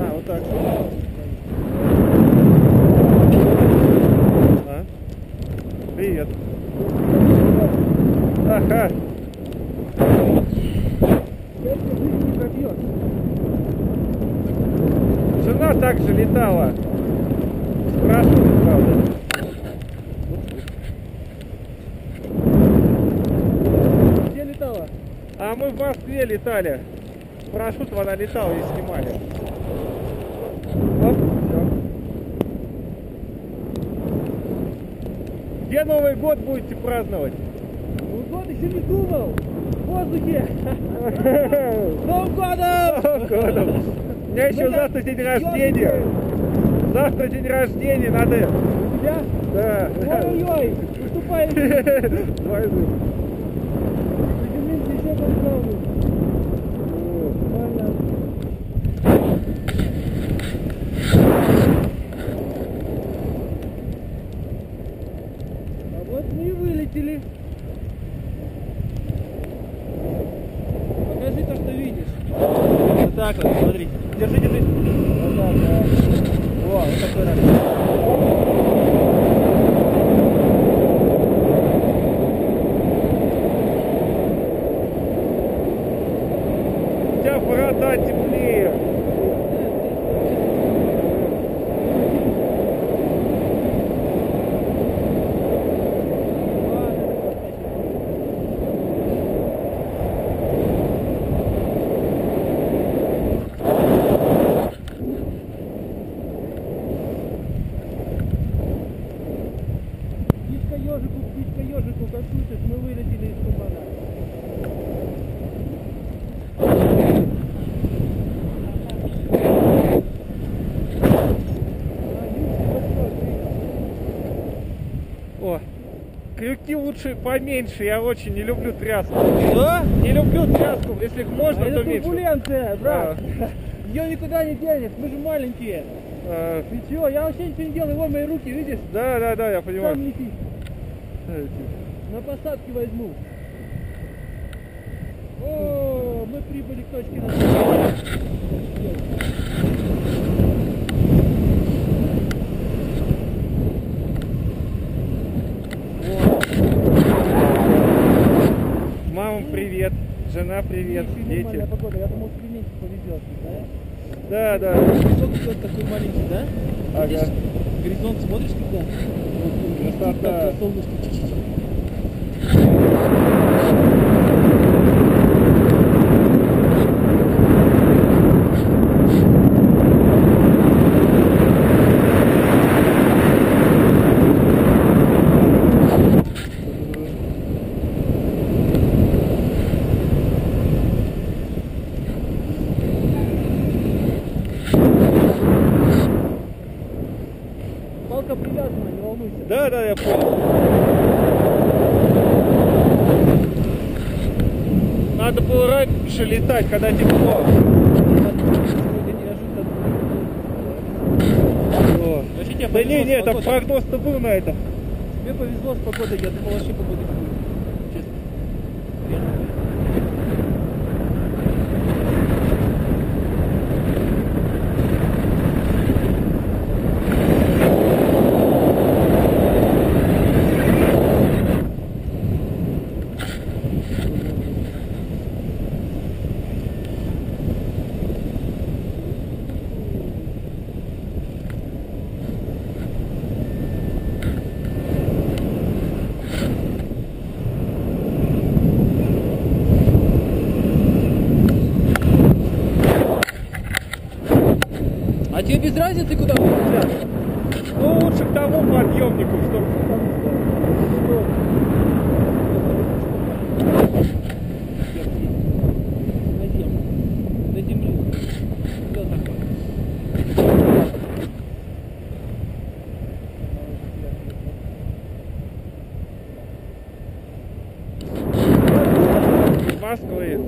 А, вот так. А? Привет. Ага. Жена также летала. Спрашивали, правда. Летала? А мы в Москве летали. Парашютом она летала и снимали. Оп, все. Где Новый год будете праздновать? Новый год еще не думал. В воздухе. Новым годом! Новым годом. У меня еще завтра день рождения. Завтра день рождения, надо... У тебя? Да. Ой-ой-ой, уступай. Двойную. Приземлился еще там главный. Нормально. А вот мы и вылетели. Покажи то, что видишь. Вот так вот, смотри. Держи, держи. Вот так, да. Во, вот такой ракурс. У тебя темнее. Птичка О, крюки лучше поменьше, я очень не люблю тряску. Что? Не люблю тряску, если их можно, А то это меньше. турбуленция, брат. Ее никуда не денешь, мы же маленькие. А, Ты чего? Я вообще ничего не делаю, вон мои руки, видишь? да, да, да, я понимаю. летит. На посадке возьму. О, мы прибыли к точке назначения. Мама, привет. Жена, привет. Видишь, Дети. погода, я думал, меньше повезет? Да, да. Горизонт идет такой маленький, да? Ага. Видишь? Горизонт смотришь когда? Красота. как солнышко. Не волнуйся. Да, да, я понял. Надо было раньше летать, когда тепло. Да не, не, там прогноз-то был на это. Тебе повезло с погодой, я думал вообще погоды не будет. А тебе без разницы, куда летят? Ну, лучше к тому подъемнику, чтобы... Москвы.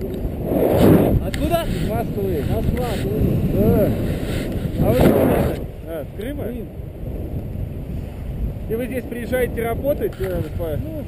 Откуда? Москвы. Москва. Да. А вы откуда? А, с Крыма? Крым. И вы здесь приезжаете работать? э, Ну,